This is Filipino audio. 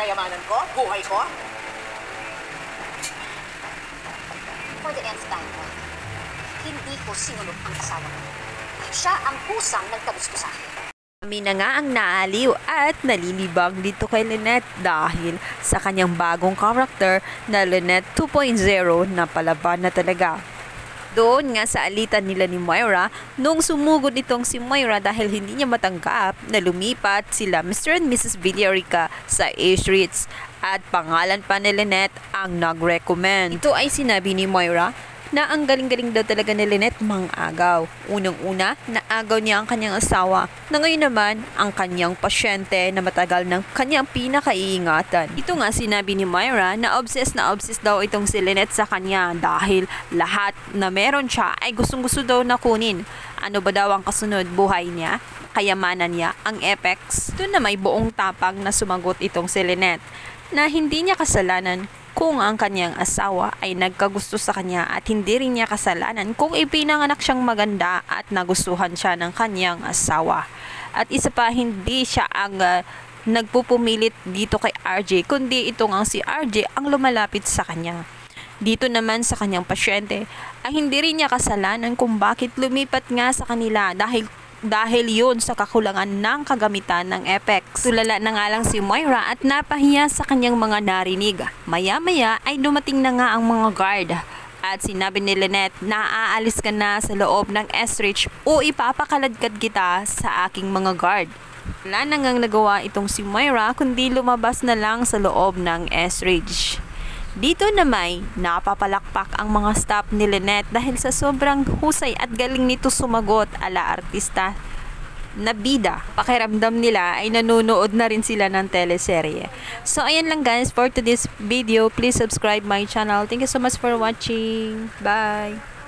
kayamanan ko, buhay ko. For the nth time, hindi ko sinunod ang asawa ko. Siya ang kusang nagkagusto sa akin. Kami na nga ang naaliw at nalilibang dito kay Lynette dahil sa kanyang bagong character na Lynette 2.0 na palaban na talaga. Doon nga sa alitan nila ni Moira, nung sumugod itong si Moira dahil hindi niya matanggap na lumipat sila Mr. and Mrs. Villarica sa A-Streets at pangalan pa ni Lynette ang nag-recommend. Ito ay sinabi ni Moira na ang galing-galing daw talaga ni Lynette mang-agaw. Unang-una, naagaw niya ang kanyang asawa na ngayon naman ang kanyang pasyente na matagal ng kanyang pinakaiingatan. Ito nga sinabi ni Myra na obsessed na obsessed daw itong si Lynette sa kanya dahil lahat na meron siya ay gustong-gusto daw na kunin. Ano ba daw ang kasunod buhay niya? Kayamanan niya ang Apex. Doon na may buong tapang na sumagot itong si Lynette na hindi niya kasalanan kung ang kanyang asawa ay nagkagusto sa kanya at hindi rin niya kasalanan kung ipinanganak siyang maganda at nagustuhan siya ng kanyang asawa. At isa pa, hindi siya ang uh, nagpupumilit dito kay RJ, kundi itong ang si RJ ang lumalapit sa kanya. Dito naman sa kanyang pasyente ay hindi rin niya kasalanan kung bakit lumipat nga sa kanila dahil dahil yun sa kakulangan ng kagamitan ng Apex. Tulala na nga lang si Moira at napahiya sa kanyang mga narinig. Maya-maya ay dumating na nga ang mga guard. At sinabi ni Lynette na aalis ka na sa loob ng S-Reach o ipapakaladkad kita sa aking mga guard. Wala na ngang nagawa itong si Moira kundi lumabas na lang sa loob ng S-Ridge. Dito na may napapalakpak ang mga staff ni Lynette dahil sa sobrang husay at galing nito sumagot ala artista na bida. Pakiramdam nila ay nanonood na rin sila ng teleserye. So ayan lang guys for today's video. Please subscribe my channel. Thank you so much for watching. Bye!